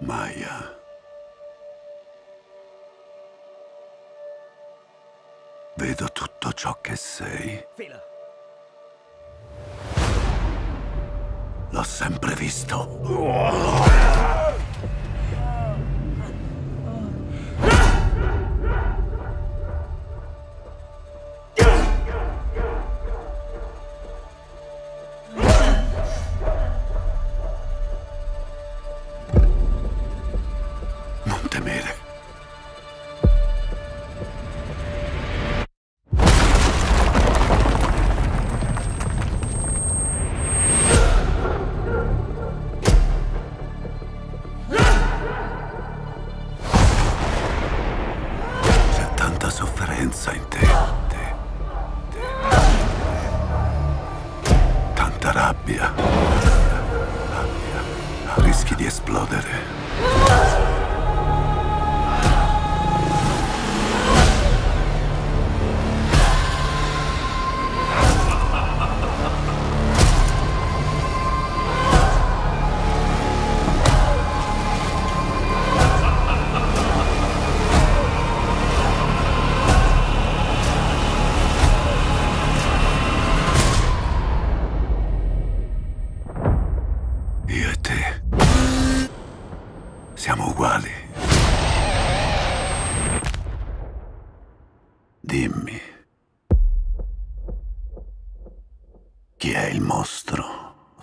Maya. Vedo tutto ciò che sei. Fila. L'ho sempre visto. Tanta sofferenza in te. te, te. Tanta rabbia. Rabbia. Rischi di esplodere. Io e te siamo uguali. Dimmi. Chi è il mostro?